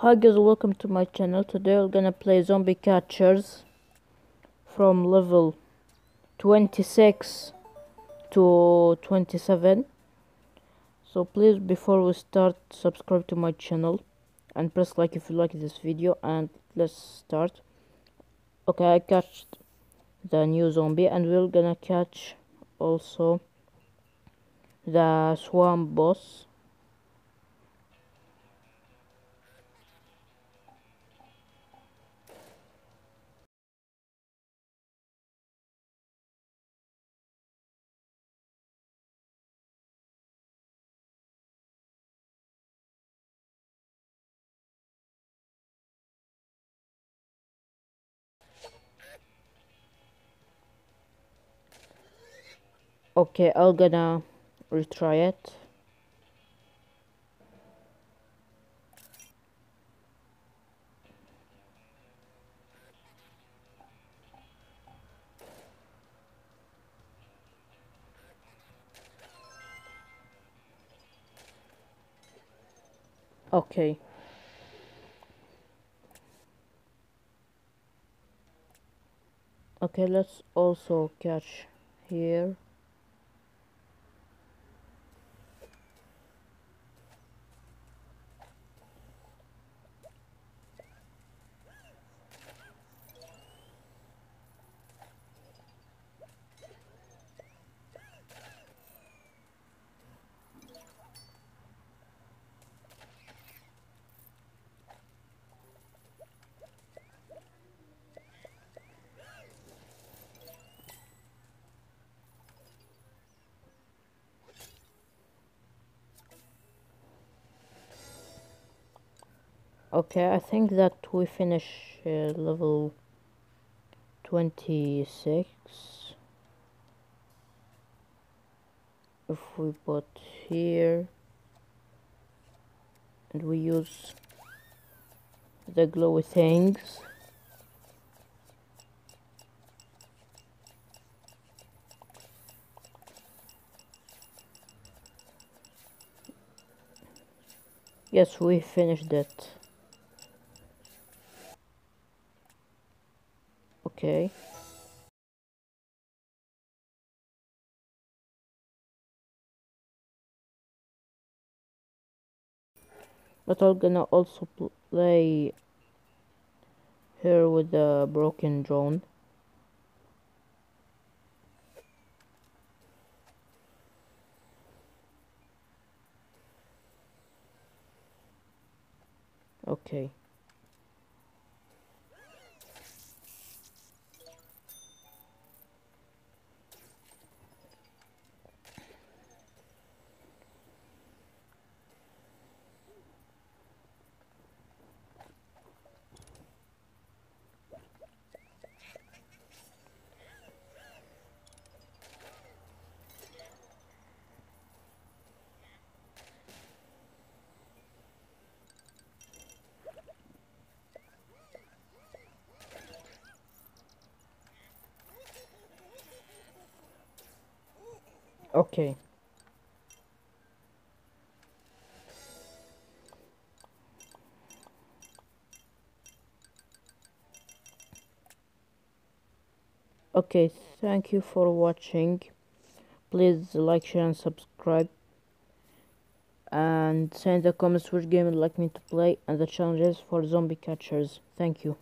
Hi guys, welcome to my channel. Today we're gonna play zombie catchers from level 26 to 27. So please before we start subscribe to my channel and press like if you like this video and let's start. Okay, I catched the new zombie and we're gonna catch also the swamp boss Okay, I'm gonna retry it. Okay. Okay, let's also catch here. Okay, I think that we finish uh, level 26. If we put here and we use the glowy things. Yes, we finished it. Okay. But I'm gonna also play here with the broken drone. Okay. Okay. Okay, thank you for watching. Please like, share and subscribe. And send the comments which game you'd like me to play and the challenges for zombie catchers. Thank you.